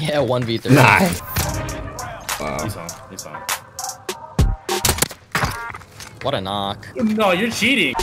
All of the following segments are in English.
Yeah, 1v3. Nice. He's on. He's on. What a knock. No, you're cheating.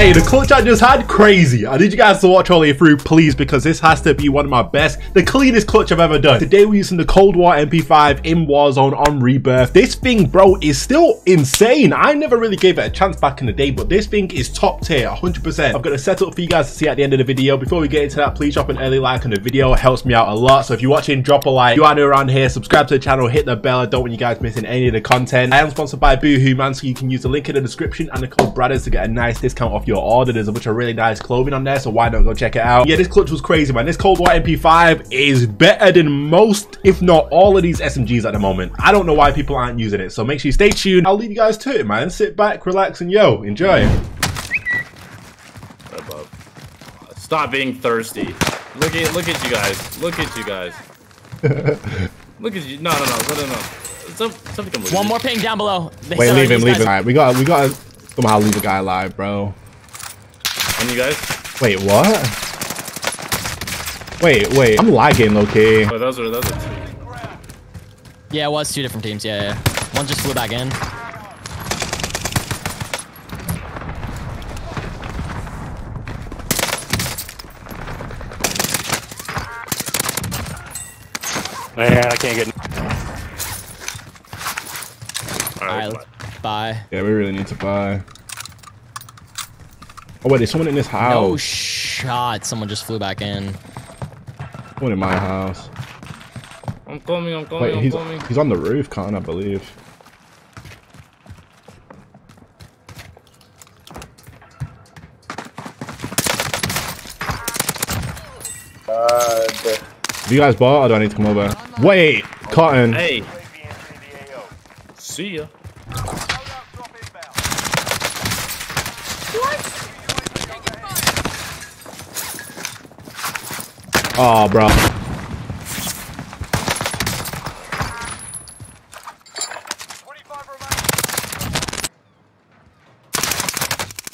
Hey, the clutch I just had, crazy. Uh, I need you guys to watch all the way through, please, because this has to be one of my best, the cleanest clutch I've ever done. Today we're using the Cold War MP5 in Warzone on Rebirth. This thing, bro, is still insane. I never really gave it a chance back in the day, but this thing is top tier, 100%. I've got a setup for you guys to see at the end of the video. Before we get into that, please drop an early like on the video. It helps me out a lot. So if you're watching, drop a like. If you are new around here, subscribe to the channel, hit the bell. I don't want you guys missing any of the content. I am sponsored by boohooMAN, so you can use the link in the description and the code Braderz to get a nice discount off your order. There's a bunch of really nice clothing on there, so why not go check it out? Yeah, this clutch was crazy, man. This Cold War MP5 is better than most, if not all of these SMGs at the moment. I don't know why people aren't using it, so make sure you stay tuned. I'll leave you guys to it, man. Sit back, relax, and yo, enjoy. Stop being thirsty. Look at look at you guys. Look at you guys. look at you. No, no, no, no, no, no. Some, something One more ping down below. They Wait, leave him, leave guys- him. Alright, we got, we got to somehow leave a guy alive, bro. On you guys. Wait, what? Wait, wait. I'm lagging, okay. Oh, those are those are two. Yeah, it was two different teams. Yeah, yeah. One just flew back in. Man, I can't get. All All right. right, bye. Yeah, we really need to buy. Oh wait, there's someone in this house? No house. shot. Someone just flew back in. Someone in my house. I'm coming. I'm coming. Wait, I'm he's coming. he's on the roof, can't I believe? Have you guys bought or do I need to come over? Wait, Cotton. Hey. See ya. Oh, bro.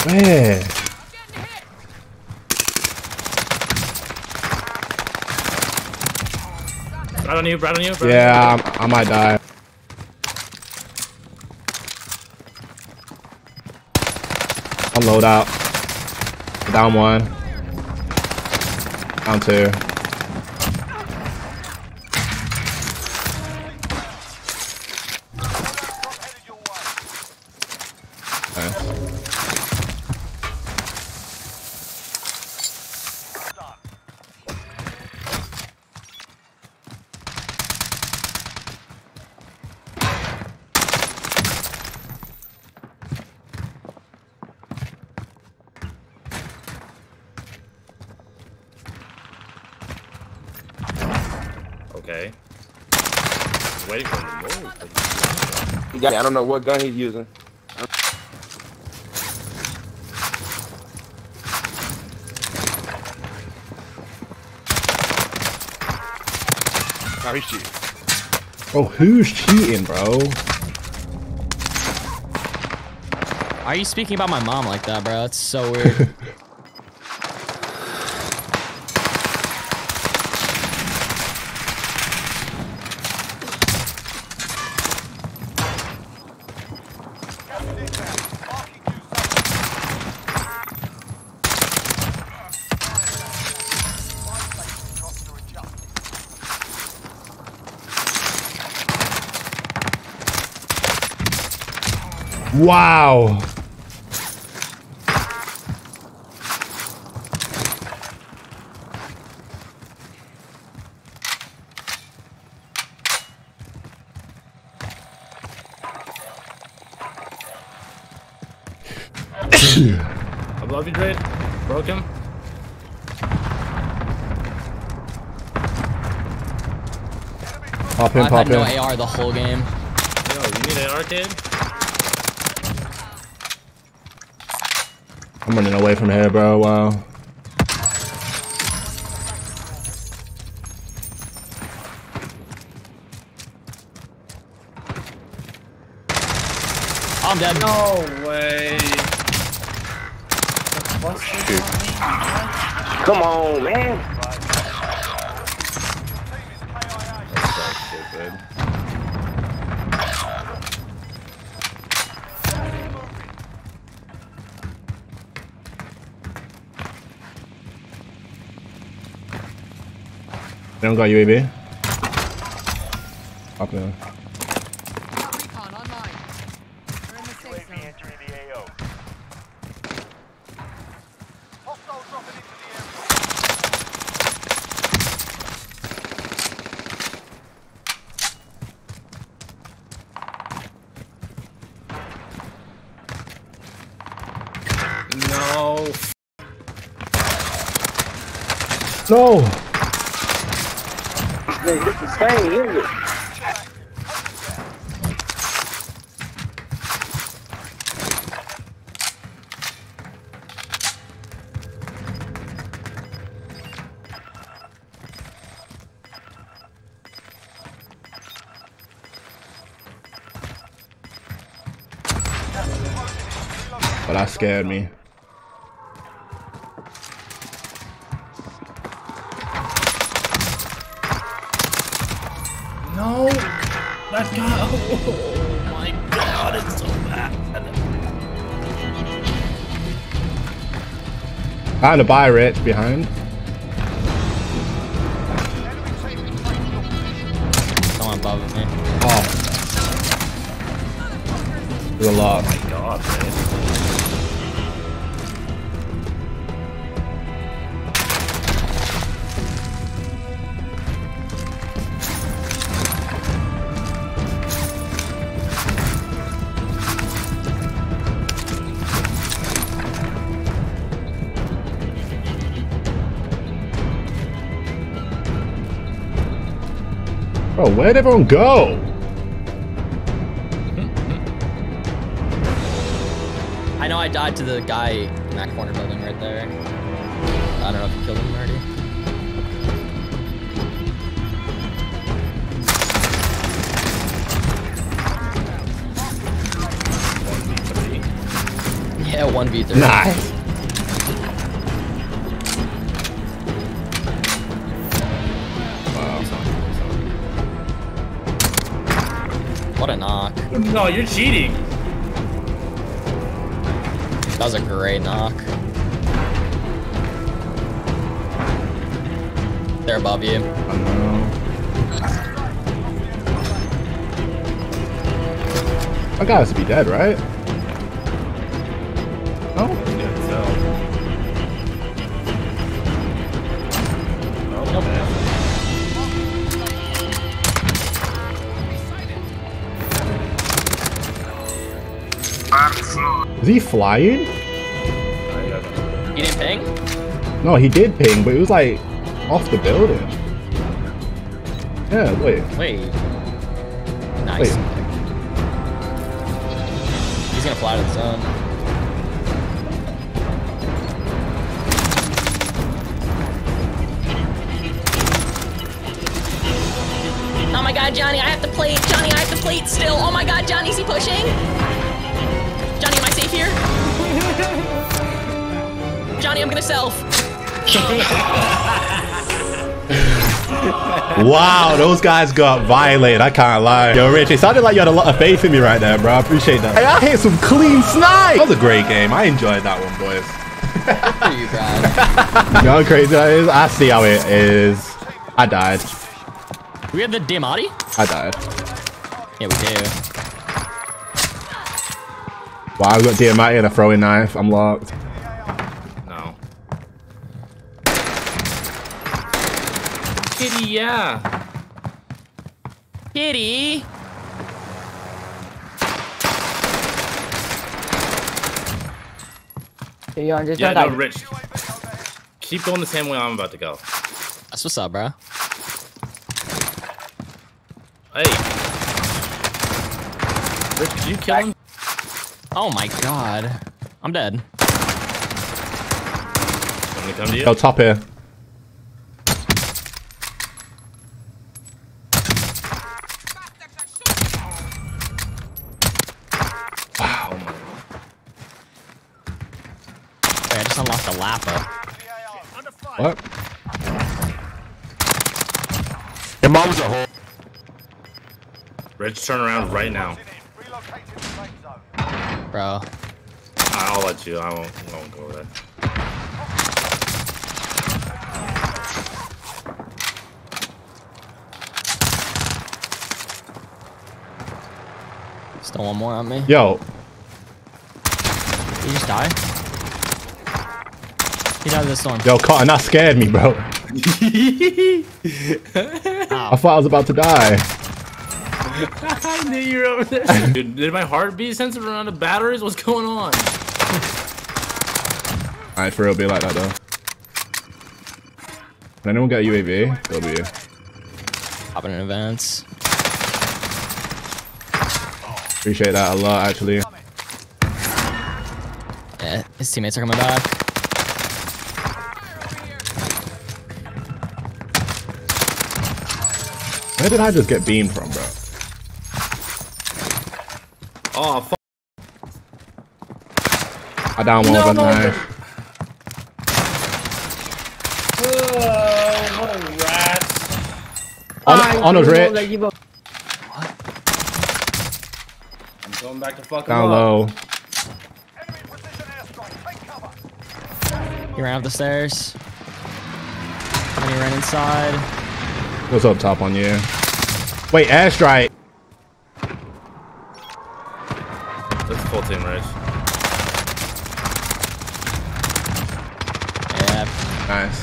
Where? Right on you. Right on you. Right on Yeah, I'm, I might die. Unload out. Down one. Down two. Nice. You. Okay. Waiting for him to move. He got, I don't know what gun he's using. Oh, he's cheating. Oh, who's cheating, bro? Why are you speaking about my mom like that, bro? That's so weird. Wow. I love you, Dread. Broke him. Pop in, I've pop had no. AR the whole game. Yo, you need an arcade? I'm running away from here, bro. Wow. I'm dead. No way. Shoot. Come on, man. They don't got UAV. Up there. Recon online. We're in the safe zone. entering the AO. Hostiles dropping into the area. No. No! Is same, it? But that scared me. No. That guy. Oh my god, it's so bad. I had a buy rich behind. Someone above me. Oh. There's a lot. Oh god, man. Where'd everyone go? I know I died to the guy in that corner building right there. I don't know if you killed him already. Yeah, 1v3. Nice. What a knock. No, you're cheating. That was a great knock. They're above you. I know. That guy has to be dead, right? He flying? You didn't ping? No, he did ping, but it was like off the building. Yeah, wait. Wait. Nice. Wait. He's gonna fly to the zone. Oh my god, Johnny, I have to plate. Johnny, I have to plate still. Oh my god, Johnny, is he pushing? Johnny, I safe here? Johnny, I'm gonna self. Wow, those guys got violated. I can't lie. Yo, Rich, it sounded like you had a lot of faith in me right there, bro. I appreciate that. Hey, I hit some clean snipe. That was a great game. I enjoyed that one, boys. You, Brad? You know how crazy that is? I see how it is. I died. we have the Diamatti? I died. Yeah, we do. Wow, I've got Diamatti and a throwing knife. I'm locked. No. Kitty, yeah. Kitty. Hey, yo, I'm just Yeah, not no, Rich. Keep going the same way I'm about to go. That's what's up, bro. Hey. Rich, did you kill him? Oh my god. I'm dead. Want me come to you? Yo, top here. Oh my. Wait, I just unlocked a LAPA. What? Your mom's a whore. Rich, turn around right now. In it. Relocating the safe zone. Bro. I'll let you. I won't. I won't go there. Still one more on me. Yo, Did you just die? He died this one. yo, Cotton, that scared me, bro. I thought I was about to die. I knew you were over there. Dude, did my heart beat since it ran out of batteries? What's going on? Alright, for real, be like that though. Can anyone get a UAV? It'll be you. Hopping in advance. Appreciate that a lot, actually. Yeah, his teammates are coming back. Where did I just get beamed from, bro? Oh, fuck. I down one with a knife. Oh, what a rat. On, on us, Rich. I'm going back to fucking Down up. low. Enemy precision airstrike. Take cover. He ran up the stairs. And he ran inside. What's up top on you? Wait, airstrike. That's full team, Rich. Yeah. Nice.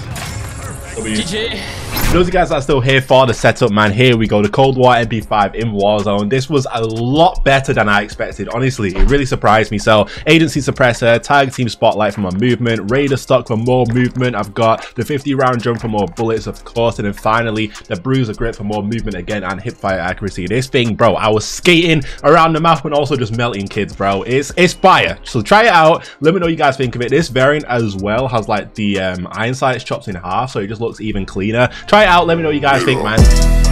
GG. Those guys are still here for the setup, man, here we go. The Cold War MP5 in Warzone. This was a lot better than I expected. Honestly, it really surprised me. So, Agency Suppressor, Tiger Team Spotlight for my movement, Raider Stock for more movement. I've got the 50 round drum for more bullets, of course. And then finally, the Bruiser Grip for more movement again and hipfire accuracy. This thing, bro, I was skating around the map and also just melting kids, bro. It's, it's fire. So, try it out. Let me know what you guys think of it. This variant as well has like the um, iron sights chopped in half. So, it just looks even cleaner. Try it out. Let me know what you guys think, man.